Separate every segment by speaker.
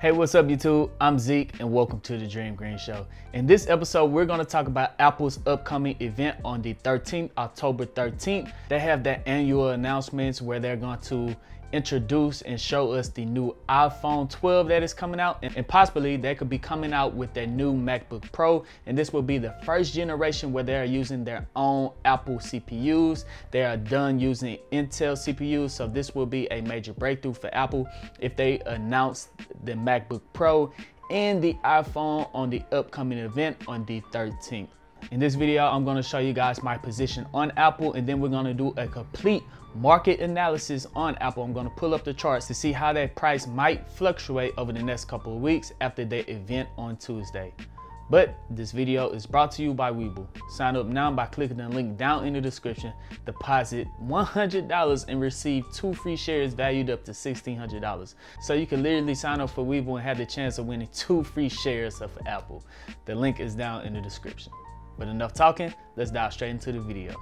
Speaker 1: Hey, what's up, YouTube? I'm Zeke, and welcome to the Dream Green Show. In this episode, we're going to talk about Apple's upcoming event on the 13th, October 13th. They have their annual announcements where they're going to introduce and show us the new iPhone 12 that is coming out and, possibly they could be coming out with their new MacBook Pro and this will be the first generation where they're using their own Apple CPUs. They are done using Intel CPUs so this will be a major breakthrough for Apple if they announce the MacBook Pro and the iPhone on the upcoming event on the 13th. In this video, I'm gonna show you guys my position on Apple and then we're gonna do a complete market analysis on Apple. I'm gonna pull up the charts to see how that price might fluctuate over the next couple of weeks after the event on Tuesday. But this video is brought to you by Webull. Sign up now by clicking the link down in the description. Deposit $100 and receive two free shares valued up to $1,600. So you can literally sign up for Webull and have the chance of winning two free shares of Apple. The link is down in the description. But enough talking, let's dive straight into the video.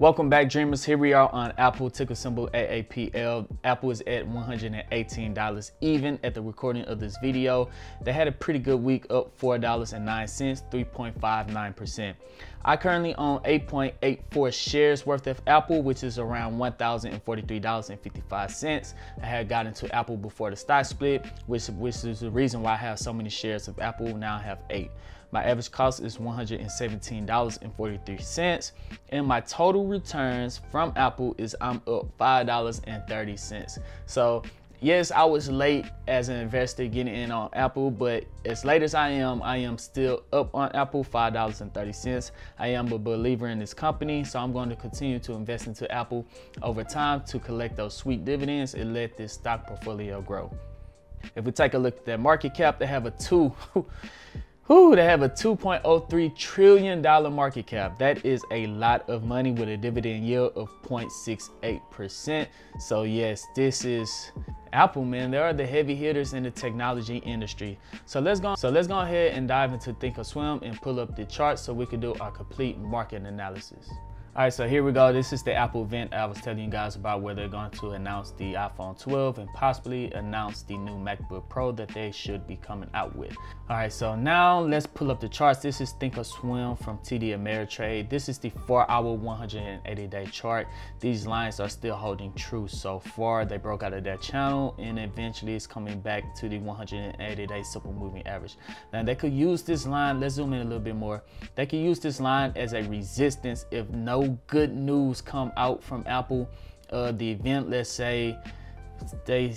Speaker 1: Welcome back dreamers. Here we are on Apple ticker symbol AAPL. Apple is at $118 even at the recording of this video. They had a pretty good week up $4.09, 3.59%. I currently own 8.84 shares worth of Apple, which is around $1,043.55. I had got into Apple before the stock split, which, which is the reason why I have so many shares of Apple. Now I have eight. My average cost is $117.43. And my total returns from Apple is I'm up $5.30. So yes, I was late as an investor getting in on Apple, but as late as I am, I am still up on Apple, $5.30. I am a believer in this company, so I'm going to continue to invest into Apple over time to collect those sweet dividends and let this stock portfolio grow. If we take a look at their market cap, they have a two Whew, they have a $2.03 trillion market cap. That is a lot of money with a dividend yield of 0.68%. So yes, this is Apple, man. They are the heavy hitters in the technology industry. So let's go. So let's go ahead and dive into Thinkorswim and pull up the chart so we can do our complete market analysis. All right, so here we go. This is the Apple event I was telling you guys about where they're going to announce the iPhone 12 and possibly announce the new MacBook Pro that they should be coming out with. All right, so now let's pull up the charts. This is Thinkorswim from TD Ameritrade. This is the four hour, 180 day chart. These lines are still holding true so far. They broke out of that channel and eventually it's coming back to the 180 day simple moving average. Now they could use this line, let's zoom in a little bit more. They could use this line as a resistance if no good news come out from Apple, uh, the event, let's say they,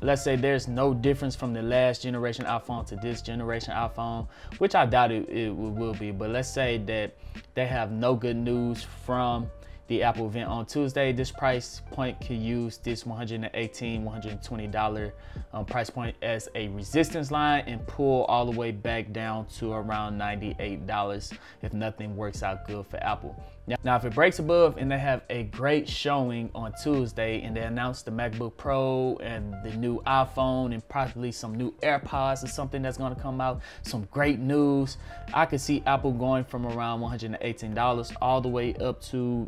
Speaker 1: let's say there's no difference from the last generation iPhone to this generation iPhone, which I doubt it, it will be, but let's say that they have no good news from the Apple event on Tuesday. This price point could use this $118, $120 um, price point as a resistance line and pull all the way back down to around $98 if nothing works out good for Apple. Now, if it breaks above and they have a great showing on Tuesday and they announce the MacBook Pro and the new iPhone and probably some new AirPods or something that's gonna come out, some great news, I could see Apple going from around $118 all the way up to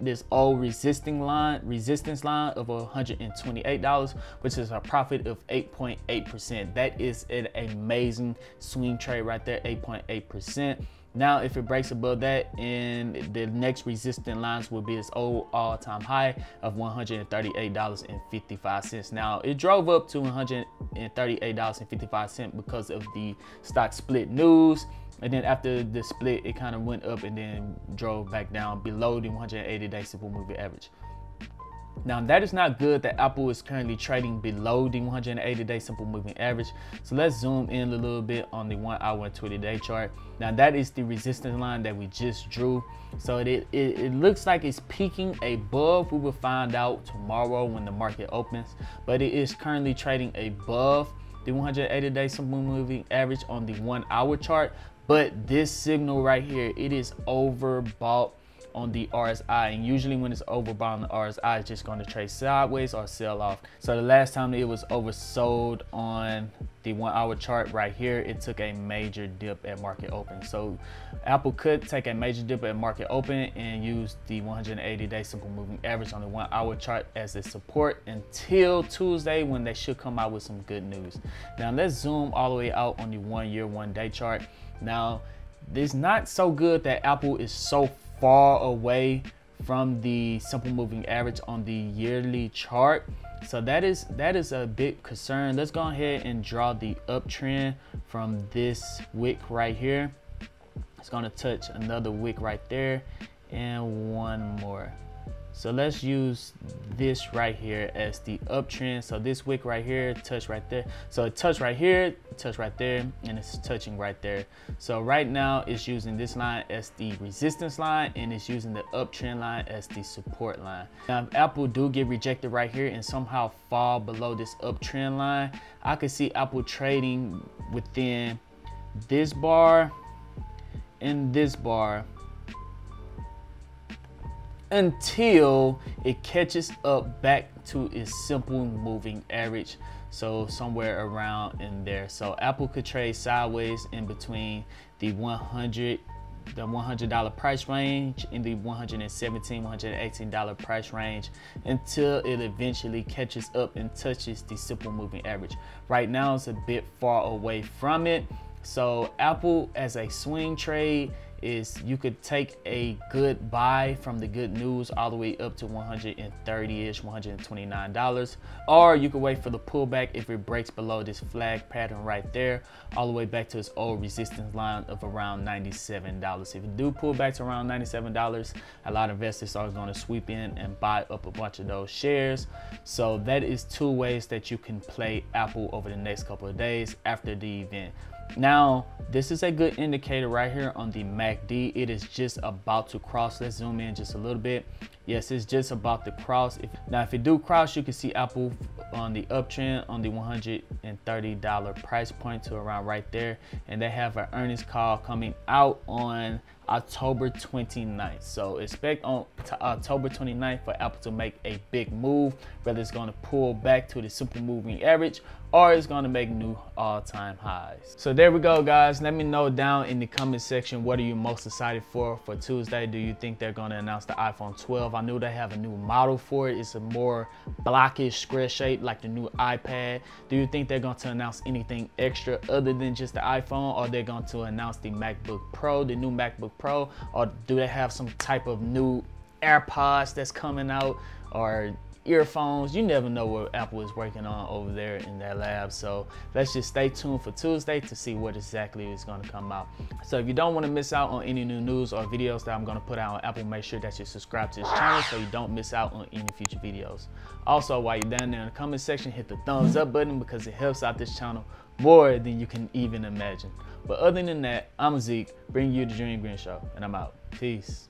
Speaker 1: this old resisting line resistance line of $128 which is a profit of 8.8% that is an amazing swing trade right there 8.8% now if it breaks above that and the next resistant lines will be its old all-time high of $138.55 now it drove up to $138.55 because of the stock split news and then after the split, it kind of went up and then drove back down below the 180 day simple moving average. Now that is not good that Apple is currently trading below the 180 day simple moving average. So let's zoom in a little bit on the one hour and 20 day chart. Now that is the resistance line that we just drew. So it, it, it looks like it's peaking above. We will find out tomorrow when the market opens, but it is currently trading above the 180 day simple moving average on the one hour chart but this signal right here, it is overbought on the RSI. And usually when it's overbought on the RSI, it's just gonna trade sideways or sell off. So the last time it was oversold on the one hour chart right here, it took a major dip at market open. So Apple could take a major dip at market open and use the 180 day simple moving average on the one hour chart as a support until Tuesday when they should come out with some good news. Now let's zoom all the way out on the one year, one day chart. Now, it's not so good that Apple is so far away from the simple moving average on the yearly chart. So that is that is a big concern. Let's go ahead and draw the uptrend from this wick right here. It's gonna touch another wick right there and one more. So let's use this right here as the uptrend. So this wick right here, touch right there. So it touch right here, touch right there, and it's touching right there. So right now it's using this line as the resistance line and it's using the uptrend line as the support line. Now if Apple do get rejected right here and somehow fall below this uptrend line, I could see Apple trading within this bar and this bar until it catches up back to its simple moving average. So somewhere around in there. So apple could trade sideways in between the 100 the $100 price range in the $117, $118 price range until it eventually catches up and touches the simple moving average. Right now it's a bit far away from it. So apple as a swing trade is you could take a good buy from the good news all the way up to 130-ish, $129. Or you could wait for the pullback if it breaks below this flag pattern right there, all the way back to its old resistance line of around $97. If it do pull back to around $97, a lot of investors are gonna sweep in and buy up a bunch of those shares. So that is two ways that you can play Apple over the next couple of days after the event. Now, this is a good indicator right here on the MACD. It is just about to cross. Let's zoom in just a little bit. Yes, it's just about to cross. If, now, if it do cross, you can see Apple on the uptrend on the $130 price point to around right there. And they have an earnings call coming out on October 29th. So expect on October 29th for Apple to make a big move, whether it's going to pull back to the simple moving average or it's going to make new all-time highs. So there we go, guys. Let me know down in the comment section what are you most excited for for Tuesday. Do you think they're going to announce the iPhone 12? I know they have a new model for it. It's a more blockish square shape like the new iPad. Do you think they're going to announce anything extra other than just the iPhone or they're going to announce the MacBook Pro, the new MacBook Pro, or do they have some type of new AirPods that's coming out or earphones. You never know what Apple is working on over there in their lab. So let's just stay tuned for Tuesday to see what exactly is going to come out. So if you don't want to miss out on any new news or videos that I'm going to put out on Apple, make sure that you subscribe to this channel so you don't miss out on any future videos. Also, while you're down there in the comment section, hit the thumbs up button because it helps out this channel more than you can even imagine. But other than that, I'm Zeke, bringing you the Dream Green Show, and I'm out. Peace.